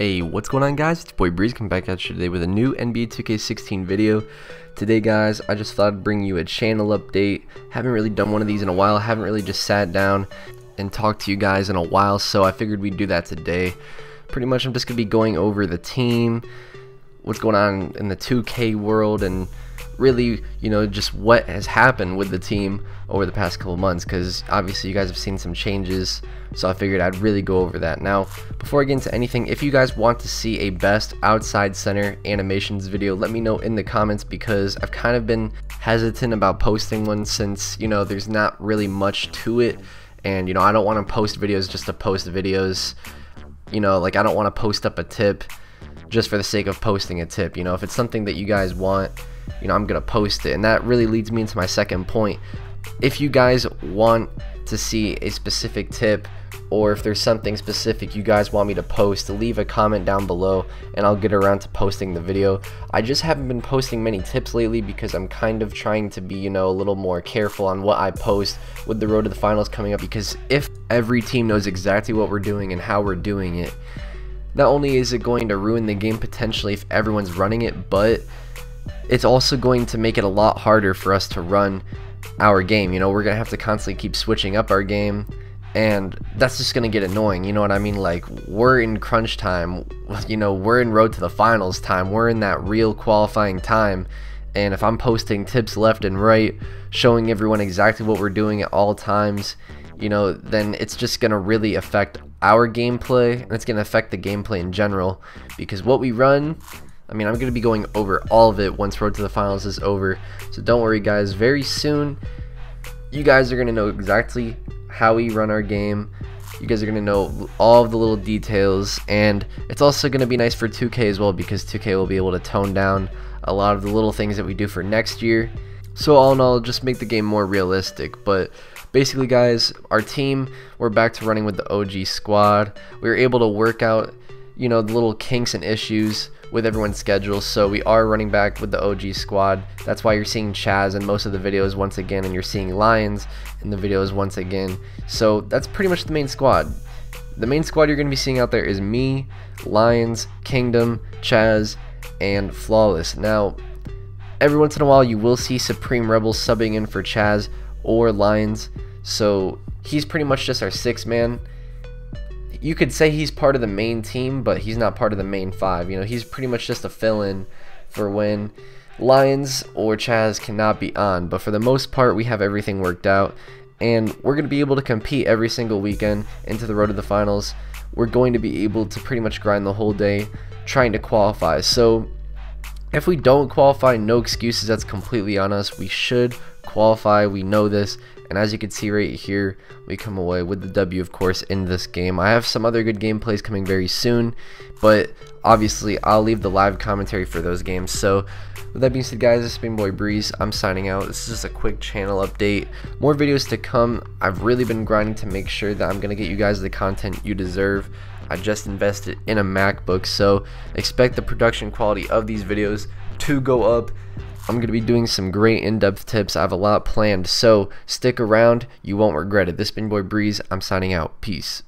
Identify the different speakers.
Speaker 1: Hey, what's going on guys? It's boy Breeze coming back at you today with a new NBA 2K16 video. Today guys, I just thought I'd bring you a channel update. Haven't really done one of these in a while. Haven't really just sat down and talked to you guys in a while, so I figured we'd do that today. Pretty much I'm just going to be going over the team, what's going on in the 2K world, and really, you know, just what has happened with the team over the past couple months because obviously you guys have seen some changes. So I figured I'd really go over that. Now, before I get into anything, if you guys want to see a best outside center animations video, let me know in the comments because I've kind of been hesitant about posting one since, you know, there's not really much to it. And, you know, I don't want to post videos just to post videos. You know, like I don't want to post up a tip just for the sake of posting a tip. You know, if it's something that you guys want, you know, I'm going to post it. And that really leads me into my second point. If you guys want to see a specific tip or if there's something specific you guys want me to post, leave a comment down below and I'll get around to posting the video. I just haven't been posting many tips lately because I'm kind of trying to be, you know, a little more careful on what I post with the road to the finals coming up because if every team knows exactly what we're doing and how we're doing it, not only is it going to ruin the game potentially if everyone's running it, but it's also going to make it a lot harder for us to run our game. You know, we're going to have to constantly keep switching up our game and that's just going to get annoying. You know what I mean? Like we're in crunch time, you know, we're in road to the finals time. We're in that real qualifying time. And if I'm posting tips left and right, showing everyone exactly what we're doing at all times, you know, then it's just going to really affect our gameplay and it's going to affect the gameplay in general because what we run I mean, I'm going to be going over all of it once Road to the Finals is over. So don't worry, guys. Very soon, you guys are going to know exactly how we run our game. You guys are going to know all of the little details. And it's also going to be nice for 2K as well because 2K will be able to tone down a lot of the little things that we do for next year. So all in all, just make the game more realistic. But basically, guys, our team, we're back to running with the OG squad. We were able to work out, you know, the little kinks and issues with everyone's schedules. So we are running back with the OG squad. That's why you're seeing Chaz in most of the videos once again, and you're seeing Lions in the videos once again. So that's pretty much the main squad. The main squad you're going to be seeing out there is me, Lions, Kingdom, Chaz, and Flawless. Now, every once in a while you will see Supreme Rebel subbing in for Chaz or Lions. So he's pretty much just our six man you could say he's part of the main team, but he's not part of the main five. You know, he's pretty much just a fill-in for when Lions or Chaz cannot be on. But for the most part, we have everything worked out, and we're going to be able to compete every single weekend into the road to the finals. We're going to be able to pretty much grind the whole day trying to qualify. So if we don't qualify, no excuses. That's completely on us. We should qualify. We know this. And as you can see right here, we come away with the W, of course, in this game. I have some other good gameplays coming very soon, but obviously I'll leave the live commentary for those games. So with that being said, guys, this has been Boy Breeze. I'm signing out. This is just a quick channel update. More videos to come. I've really been grinding to make sure that I'm going to get you guys the content you deserve. I just invested in a MacBook, so expect the production quality of these videos to go up. I'm going to be doing some great in-depth tips. I have a lot planned, so stick around. You won't regret it. This has been Boy Breeze. I'm signing out. Peace.